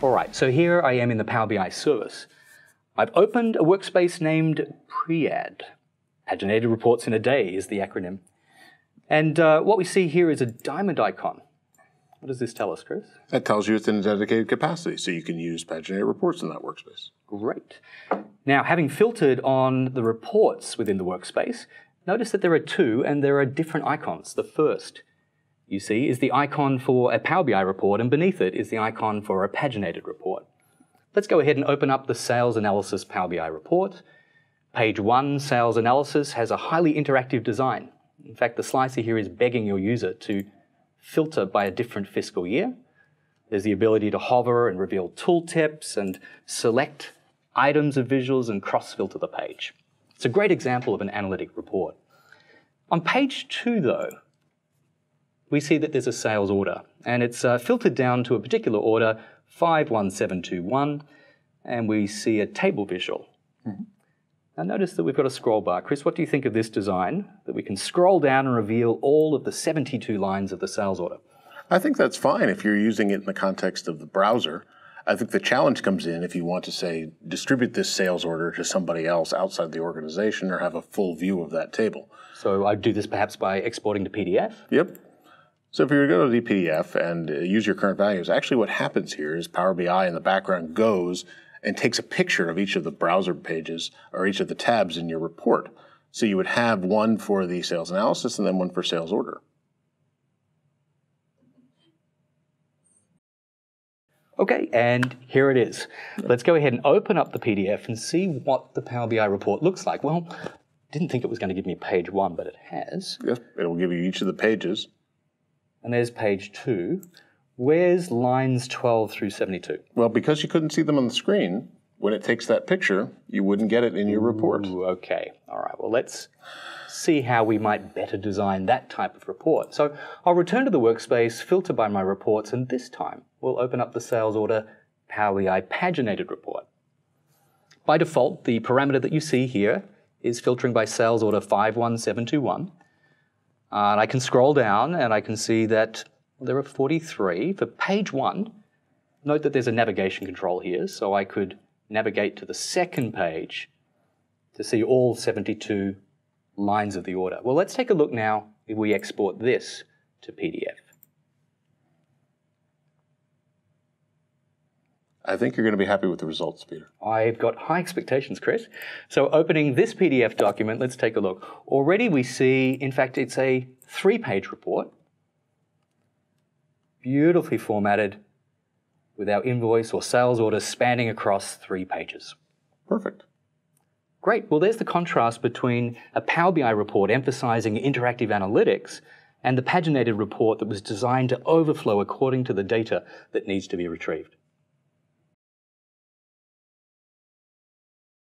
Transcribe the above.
All right, so here I am in the Power BI service. I've opened a workspace named PRIAD. Paginated Reports in a Day is the acronym. And uh, what we see here is a diamond icon. What does this tell us, Chris? That tells you it's in a dedicated capacity, so you can use paginated reports in that workspace. Great. Now, having filtered on the reports within the workspace, notice that there are two and there are different icons. The first, you see, is the icon for a Power BI report, and beneath it is the icon for a paginated report. Let's go ahead and open up the Sales Analysis Power BI report. Page 1, Sales Analysis, has a highly interactive design. In fact, the slicer here is begging your user to filter by a different fiscal year. There's the ability to hover and reveal tooltips and select items of visuals and cross-filter the page. It's a great example of an analytic report. On page two, though, we see that there's a sales order, and it's uh, filtered down to a particular order, 51721, and we see a table visual. Mm-hmm. Now notice that we've got a scroll bar. Chris, what do you think of this design? That we can scroll down and reveal all of the 72 lines of the sales order. I think that's fine if you're using it in the context of the browser. I think the challenge comes in if you want to say distribute this sales order to somebody else outside the organization or have a full view of that table. So I'd do this perhaps by exporting to PDF? Yep. So if you were to go to the PDF and uh, use your current values, actually what happens here is Power BI in the background goes and takes a picture of each of the browser pages or each of the tabs in your report. So you would have one for the sales analysis and then one for sales order. Okay, and here it is. Let's go ahead and open up the PDF and see what the Power BI report looks like. Well, didn't think it was going to give me page one, but it has. Yes, it will give you each of the pages. And there's page two. Where's lines 12 through 72? Well, because you couldn't see them on the screen, when it takes that picture, you wouldn't get it in your report. Ooh, okay. All right. Well, let's see how we might better design that type of report. So I'll return to the workspace, filter by my reports, and this time we'll open up the sales order Power BI paginated report. By default, the parameter that you see here is filtering by sales order 51721. Uh, and I can scroll down and I can see that there are 43. For page one, note that there's a navigation control here, so I could navigate to the second page to see all 72 lines of the order. Well, let's take a look now if we export this to PDF. I think you're going to be happy with the results, Peter. I've got high expectations, Chris. So opening this PDF document, let's take a look. Already we see, in fact, it's a three-page report beautifully formatted with our invoice or sales order spanning across three pages. Perfect. Great. Well, there's the contrast between a Power BI report emphasizing interactive analytics and the paginated report that was designed to overflow according to the data that needs to be retrieved.